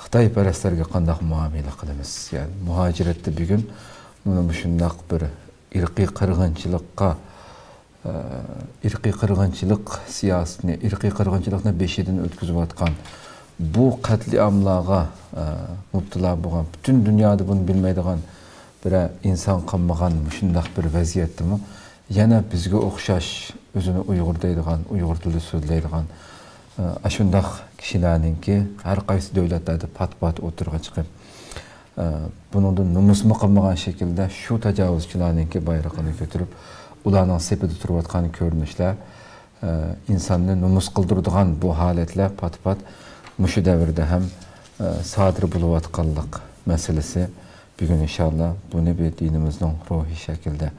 Қытай пәрәстерге қандақ муамиле қылымыз. Яғни мухажиретті бүгін мұны мұшындақ бір ирқи қырғыншылыққа ирқи қырғыншылық сиясатыны, ирқи қырғыншылықны бешеден өткізіп атқан бұл қатли амлаға мұптыла болған бүтін дүниеде бұны білмейдіған бір инсан қанмаған мұшындақ бір вазиетті мұ яна бізге ұқсаш өзіні ұйғыр дейдіған ұйғыр тілі aşındaq kişilərinki hər qaysı dövlətlərdə pat-pat oturuğa çıxıb bununda numusmu qılmağan şəkildə şu təcavüzçülərinki bayrağını götürüb ularının sepidi turub atqan görünüşlər insanı numus qıldırdıqan bu halətlər pat-pat müşü dövrdə həm sadir bulub atqanlıq məsələsi bir gün inşallah bunu bir dinimizin ruhi şəkildə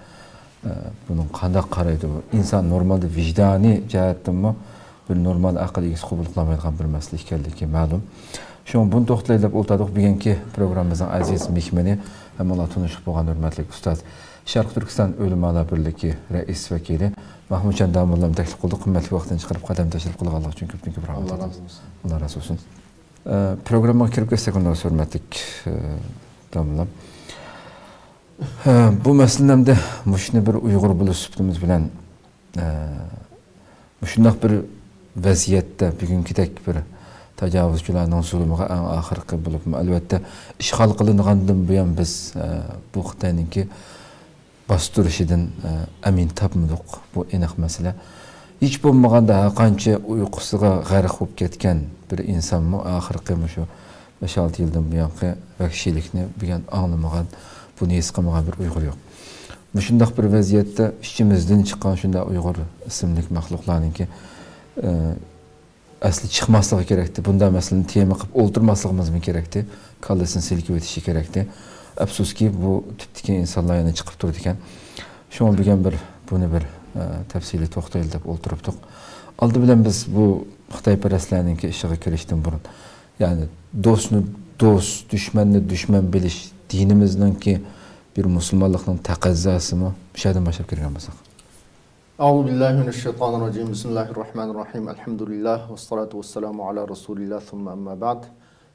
bunun qandaq qaraydı. İnsan normalda vicdani cəhətdənmi? Bir normal aql egasi qabul qilolmaydigan bir masala ekanligi ma'lum. Shu buni to'xtalay deb o'tadiq. Bugungi programmamizning aziz mehmoni hammalar tanishib bo'lgan hurmatli ustoz sharq turkiston o'limalar birligi rais vakili mahmudjon damullam taklif qildi. Qimmatli vaqtini chiqarib qadam tashrif qilganlar uchun ko'pdan ko'p rahmat alloh razı olsun. Programmaga kirib ketsak undan hurmatli damullam bu masalamda mushuni bir uyg'ur bo'lish sifatimiz bilan shundoq bir vaziyatda. Bugungidek bir tajovuzchilarning zulmiga eng oxirgi bo'lib albatta ishg'ol qilingandan buyon biz e, bu xitoyniki bostirishidan e, amin topmadik. Bu aniq masala. Hech bo'lmaganda qancha uyqusiga g'arq bo'lib ketgan bir insonmi oxirgi shu besh olti yildan buyongi vahshiylikni buyon anglamagan buni his qilmagan bir uyg'ur yo'q. Shundoq bir vaziyatda ichimizdan chiqqan shunday uyg'ur ismli maxluqlarniki asli chiqmasligi kerakdi bunday masalani tema qilib o'ltirmasligimiz kerakdi kallasini silkib o'tishi kerakdi afsuski bu tipdagi insonlar yana chiqib turdi ekan shunga bo'lgan bir buni bir tafsiliy to'xtaylik deb o'ltiribdik oldi bilan biz bu xitoyparastlarniki ishiga kirishdan burun. Ya'ni do'stni do'st dushmanni dushman bilish dinimizningki bir musulmonlikning taqozzosimi shu yerdan boshlab kirgan bo'lsak أعوذ بالله من الشيطان الرجيم بسم الله الرحمن الرحيم الحمد لله والصلاة والسلام على رسول الله ثم أما بعد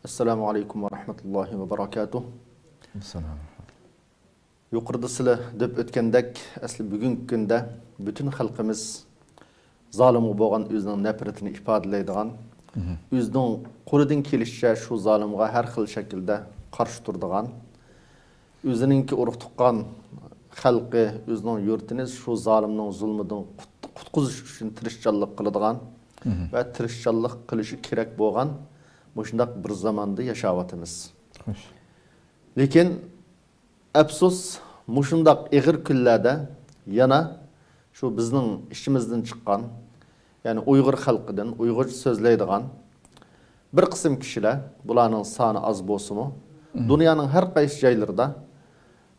السلام عليكم ورحمة الله وبركاته yuqorida sizlar deb o'tgandek asli bugungi kunda butun xalqimiz zolimga bo'lgan o'zining nafratini ifodalaydigan o'zining qo'lidan kelishicha shu zolimga har xil shaklda qarshi turadigan o'zininki urug' tuqqan xalqi o'zining yurtini shu zolimning zulmidan qutqizish uchun tirishchanlik qiladigan va tirishchanlik qilishi kerak bo'lgan shundoq bir zamonda yashayotimiz lekin afsus mushundoq ig'ir kunlarda yana shu bizning ishimizdan chiqqan ya'ni uyg'ur xalqidan uyg'urcha so'zlaydigan bir qism kishilar bularning soni oz bo'lsinmi dunyoning har qaysi joylarida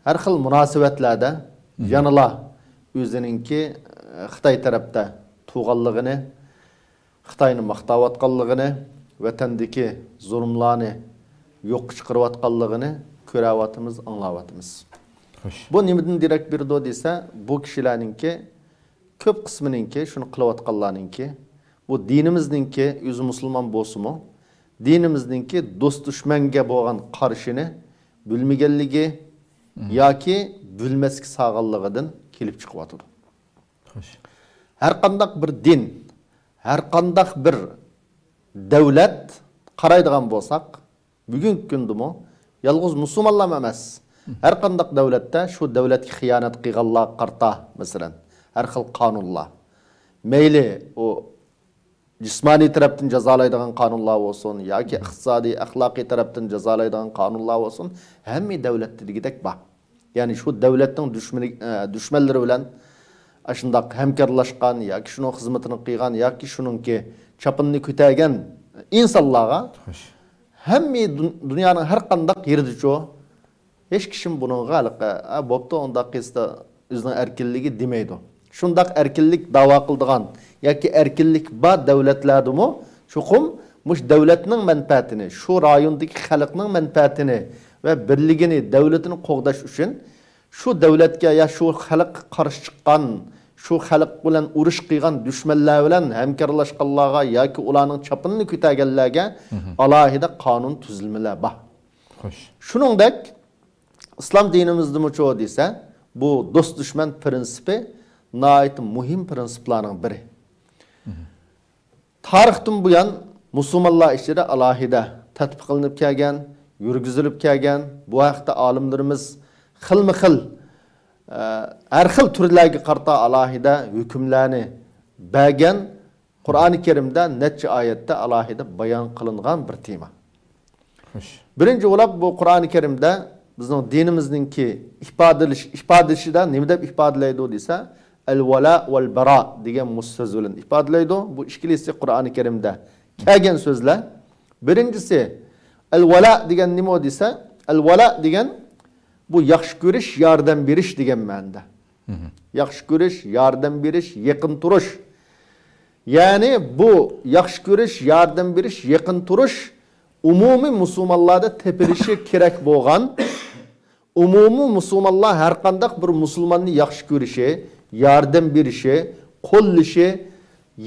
har xil munosabatlarda yanala o'zininki xitoy tarafda tug'anligini xitoyni maqtayotganligini vatandagi zulmlarni yo'q chiqarayotganligini ko'ryapmiz anglayapmiz. Bu nimadan derak berdi desa bu kishilarninki ko'p qismininki shuni qilayotganlarninki bu dinimizningki o'zi musulmon bo'lsinmi dinimizningki do'st dushmanga bo'lgan qarshini bilmaganligi яки бүлмескі сағаллығыдан келіп шығып атыр. әрқандақ бір дин, һәр кандак бир дәүләт карайдыган булсак, бүгенге көндүмө ялгыз мусулманлар эмес. Һәр кандак дәүләттә шу дәүләткә хыянат кылганлар карта, мәсәлән, Әр хил канунлар. О jismoniy tarafdan jazolaydigan qonunlar bo'lsin yoki iqtisodiy axloqiy tarafdan jazolaydigan qonunlar bo'lsin hamma davlatdagidek bor. Ya'ni shu davlatning dushmanlari bilan shundoq hamkorlashgan yoki shuni xizmatini qilgan yoki shuningki chopinni ko'targan insonlarga hamma dunyoning har qandaq yeridichu hech kim bunga bo'pti undaq qilsa o'zining erkinligi demaydi. Shundoq erkinlik davo qildigan yoki erkinlik bor davlatlardimi chuqum mush davlatning manfaatini shu rayondagi xalqning manfaatini va birligini davlatini qo'g'dash uchun shu davlatga ya shu xalq qarshi chiqqan shu xalq bilan urush qilgan dushmanlar bilan hamkorlashganlarga yoki ularning chopinini ko'targanlarga alohida qonun tuzilmalar bor. Xo'sh. shuningdek islom dinimizdami cho desa bu do'st dushman prinsipi nihoyat muhim prinsiplarning biri. Tarixdan buyon musulmonlar ichida alohida tatbiq qilinib kelgan yurgizilib kelgan. Bu haqda olimlarimiz xilma xil e, har xil turlarga qarta alohida hukmlarni bergan qur'oni karimda necha oyatda alohida bayon qilingan bir tema. Birinchi o'ylab bu qur'oni karimda bizning dinimizningki ifodalash ifodalashida nima deb ifodalaydi desa al vala val bara degan so'z bilan ifodalaydi bu ikkilisi qur'oni karimda kelgan so'zlar. Birinchisi al vala degan nima desa al vala degan bu yaxshi ko'rish yordam berish degan ma'noda. Yaxshi ko'rish yordam berish yaqin turish. Ya'ni bu yaxshi ko'rish yordam berish yaqin turish umumiy musulmonlarda tepilishi kerak bo'lgan umumiy musulmonlar har qandaq bir musulmonni yaxshi ko'rishi yordam berishi qo'llashi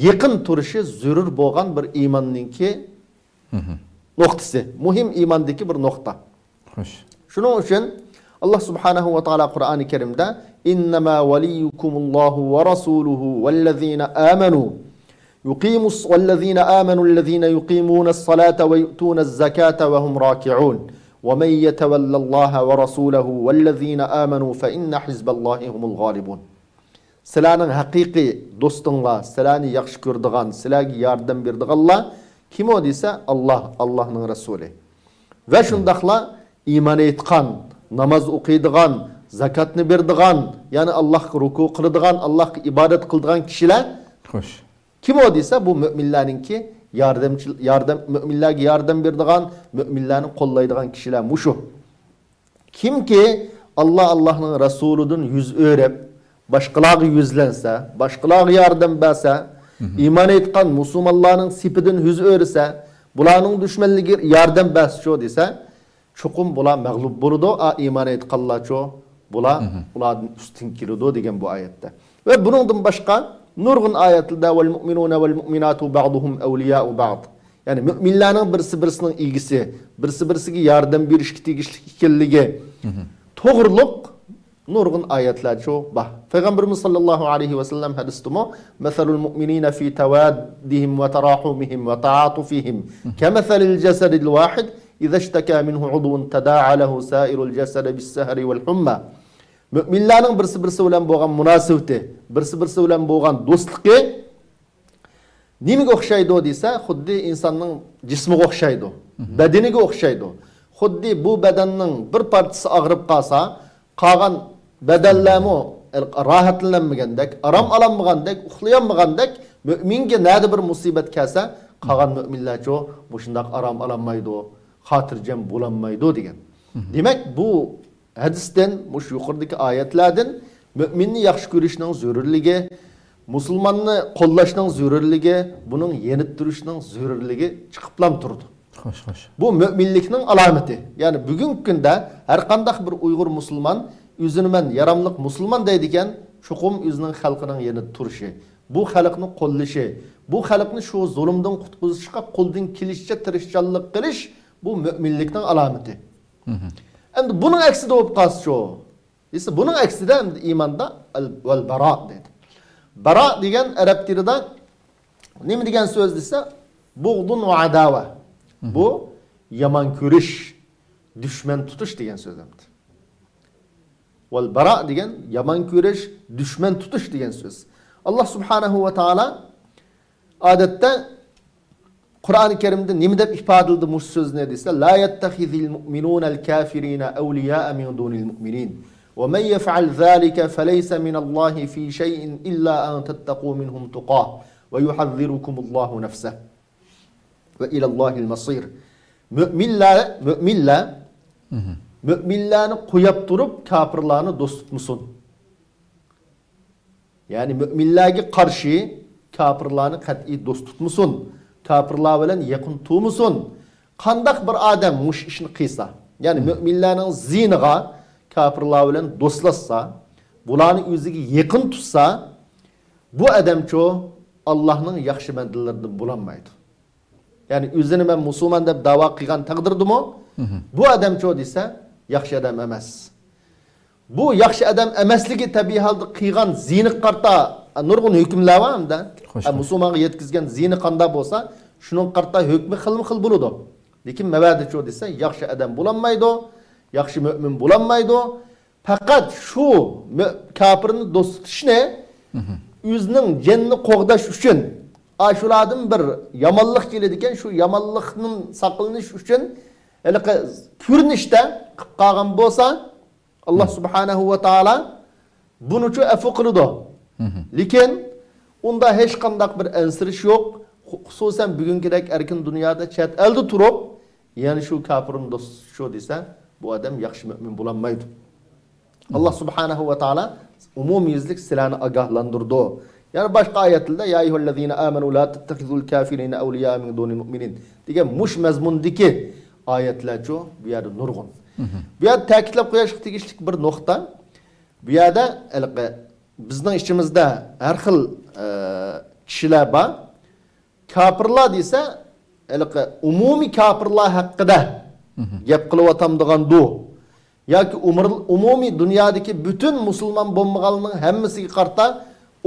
yaqin turishi zarur bo'lgan bir iymonninki nuqtasi muhim iymondagi bir nuqta Xo'sh. shuning uchun alloh subhanahu va taolo qur'oni karimda innama valiyukumullohu va rasuluhu vallazina amanu يقيموا الص- والذين آمنوا الذين يقيمون الصلاة ويؤتون الزكاة وهم راكعون ومن يتولى الله ورسوله والذين آمنوا فإن حزب الله هم الغالبون Silahının hakiki dostunla, silahını yakşı kurduğun, silahı yardım birdiğalla kim o deyse Allah, Allah'ın Resulü. Ve hmm. şundakla iman etkan, namaz okuyduğun, zakatını birdiğun, yani Allah ruku kıldıgan, Allah ibadet kıldıgan kişiler Hoş. kim o deyse bu müminlerin ki yardımcı, yardım, müminlerge yardım birdiğun, müminlerin kollaydıgan kişiler muşu. Kim ki Allah Allah'ın Resulü'dün yüz öğrep, o'rab boshqalarga yuzlansa boshqalarga yordam bersa iymon etgan musulmonlarning sipidan yuz o'risa bularning dushmanligi yordam bersa desa chuqum bular mag'lub bo'ladi a iymon etganlarcho bular ulardan ustun keladi degan bu oyatda va buningdan boshqa nurg'un oyatlarda val mu'minuna val mu'minatu ba'duhum awliya'u ba'd. Ya'ni mo'minlarning birisi birisining egisi birisi birisiga yordam berishga tegishli ekanligi to'g'riliq نورغن آيات لا جو. به فيغمبر صلى الله عليه وسلم هدستمو. مثل المؤمنين في توادهم وتراحمهم وتعاطفهم. كمثل الجسد الواحد إذا اشتكى منه عضو تداعى له سائر الجسد بالسهر والحمى. مؤمن لا نغ برس برس ولم بوغن مناسبته. برس برس ولم بوغن دوستك نيمي غوخشاي دو ديسا خدي إنسان نغ جسم غوخشاي دو بدني غوخشاي دو خدي بو بدن بر بارتس أغرب قاسا قاغن qolgan badanlarmi rohatlanmagandek arom ololmagandek uxlayolmagandek mo'minga nada bir musibat kelsa qolgan mo'minlarchu bu shundoq arom ololmaydi xotirjam bo'lolmaydi degan demak bu hadisdan mush yuqoridagi oyatlardan mo'minni yaxshi ko'rishning zarurligi musulmonni qo'llashning zarurligi buning yenib turishning zarurligi chiqiblam turdi Xo'sh, xo'sh. bu mo'minlikning alomati ya'ni bugungi kunda har qandaq bir uyg'ur musulmon o'zini man yaramliq musulmon deydi ekan chuqum o'zining xalqining yenib turishi bu xalqni qo'llashi bu xalqni shu zulmdan qutqizishga qo'ldan kelishicha tirishchanlik qilish bu mo'minlikning alomati endi buning aksida bo'lib qolsa shu desa buning aksida endi iymonda al- val baro deydi baro degan arab tilida nima degan so'z desa bug'dun va adava bu yomon ko'rish dushman tutish degan so'z endi vel bara diyen yaman küreş, düşman tutuş diyen söz. Allah Subhanahu ve Teala adette Kur'an-ı Kerim'de nimi deb ifade edildi muş söz ne deyse la yettehizil mu'minunel kafirine evliya min dunil mu'minin. وَمَنْ يَفْعَلْ ذَٰلِكَ فَلَيْسَ مِنَ اللّٰهِ ف۪ي شَيْءٍ اِلَّا اَنْ تَتَّقُوا مِنْهُمْ تُقَاهُ وَيُحَذِّرُكُمُ اللّٰهُ نَفْسَهُ وَاِلَى اللّٰهِ الْمَصِيرِ Müminler, müminler müminlerini koyup durup kafirlerini dost tutmusun. Yani müminlerge karşı kafirlerini kat'i dost tutmusun. Kafirler bilen yakın tuğmusun. Kandak bir adam muş işini kıysa. Yani müminlerin ziniga kafirler bilen dostlaşsa, bularını özüge yakın tutsa, bu adamcho Allohning yaxshi bandalarida bo'lolmaydi ya'ni o'zini man musulmon deb da'vo qilgan taqdirdimi bu odamcho desa yaxshi odam emas. Bu yaxshi odam emasligi tabiiy holda qilgan zini qarta nurg'un hukmlar bor hamda Xo'sh. musulmonga yetkazgan zini qanday bo'lsa shuning qarta hukmi xilma xil bo'ladi lekin mavadicho desa yaxshi odam bo'lolmaydi yaxshi mo'min bo'lolmaydi faqat shu kofirni do'st tutishni o'zining jinni qo'g'dash uchun a shulardan bir yomonlik keladi ekan shu yomonlikdan saqlanish uchun haliqi ko'rinishda qilib qolgan bo'lsa alloh subhanahu va taolo buni uchun afu qiladi lekin unda hech qandaq bir ansirish yo'q xususan bugungidek erkin dunyoda chet elda turib yana shu kofirni do'st shu desa bu odam yaxshi mo'min bo'lolmaydi alloh subhanahu va taolo umumyuzlik sizlarni ogohlantirdi yana boshqa oyatlarda ya ayyuhallazina amanu la tattakhizul kafirina awliya min dunil mu'minin. Degan mush mazmundagi oyatlarchu bu yerda nurg'un. Bu yerda ta'kidlab qo'yish tegishli bir nuqta bu yerda bizning ichimizda har xil e, kishilar bor. Kofirlar desa haligi umumiy kofirlar haqida gap qilyotamidigan du yoki umumiy dunyodagi butun musulmon bo'lmaganlarning hammasiga qarta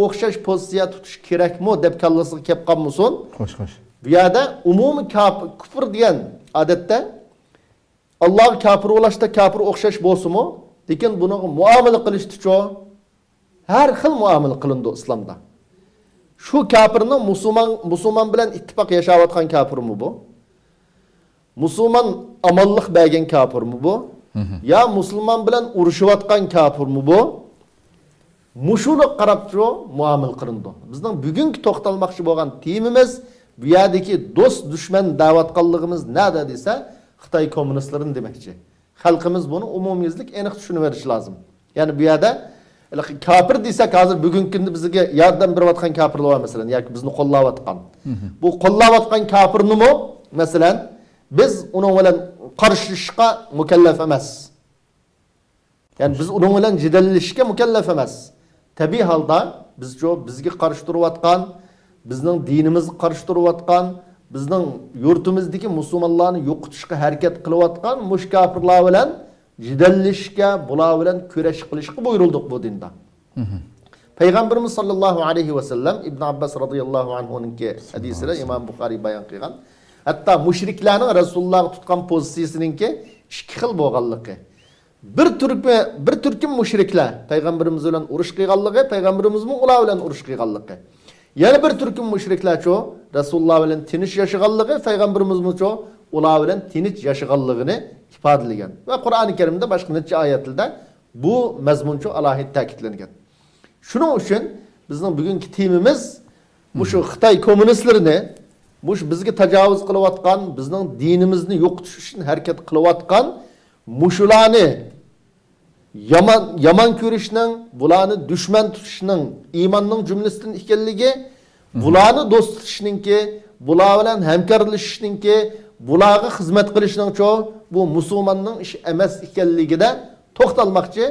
o'xshash pozitsiya tutish kerakmi deb kallasiga kelib qolmasin. Xo'sh, xo'sh. bu yerda umumiy kufr degan odatda alloh kafir bo'lashda kafir o'xshash bo'lsinmi lekin buni muomala qilishdichu har xil muomala qilindi islomda shu kafirni musulmon musulmon bilan ittifoq yashayotgan kafirmi bu? Musulmon omonlik bergan kafirmi bu? Yo musulmon bilan urushayotgan kafirmi bu? Mushuni qarab turib muomala qilindi bizning bugungi to'xtalmoqchi bo'lgan temamiz bu yerdagi do'st dushman da'vatqanligimiz nada desa xitoy kommunistlarini demoqchi xalqimiz buni umumyuzlik aniq tushunib verishi lozim ya'ni bu yerda kofir desak hozir bugungi kunda bizga yordam berayotgan kofirlar bor masalan yoki bizni qo'llayotgan bu qo'llayotgan kofirnimi masalan biz uning bilan qarshilashishga mukallaf emas ya'ni biz uning bilan jidallashishga mukallaf emas tabiiy holda biz bizga qarshi turayotgan bizning dinimizni qarshi turayotgan bizning yurtimizdagi musulmonlarni yo'qotishga harakat qilayotgan mush kofirlar bilan jidallashishga bular bilan kurash qilishga buyurildik bu dinda. Payg'ambarimiz sollallohu alayhi vasallam ibn abbos roziyallohu anhuniki hadisida imom buxoriy bayon qilgan. Hatto mushriklarning rasulullohga tutgan pozitsiyasiniki ikki xil bo'lganligi. Bir turkmi bir turkum mushriklar payg'ambarimiz bilan urush qilganligi payg'ambarimizmi ular bilan urush qilganligi yana bir turkum mushriklarchu rasululloh bilan tinch yashaganligi payg'ambarimizmichu ular bilan tinch yashaganligini ifodalagan va qur'oni karimda boshqa necha oyatlarda bu mazmunchu alohida ta'kidlangan shuning uchun bizning bugungi temamiz shu xitoy kommunistlarini mush bizga tajovuz qilayotgan bizning dinimizni yo'qotish uchun harakat qilayotgan mushularni yomon yomon ko'rishning bularni dushman tutishning iymonning jumlasidan ekanligi bularni do'st tutishningki bular bilan hamkorlashishningki bularga xizmat qilishning bu musulmonning ishi emas ekanligida to'xtalmoqchi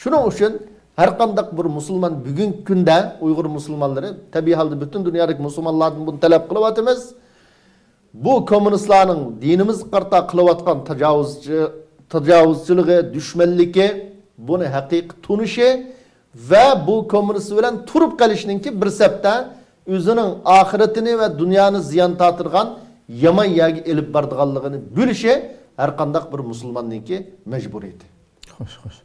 shuning uchun har qandaq bir musulmon bugungi kunda uyg'ur musulmonlari tabiiy holda butun dunyodagi musulmonlardan buni talab qilyapmiz bu kommunistlarning dinimiz qarta qilayotgan tajovuzchi tajovuzchiligi dushmanligi buni haqiqiy tunishi va bu kommunist bilan turib qolishningki bir sabda o'zining oxiratini va dunyoni ziyon tortirgan yomon yo'lga ilib bordiganligini bilishi har qandaq bir musulmonningki majburiyati Xo'sh, xo'sh.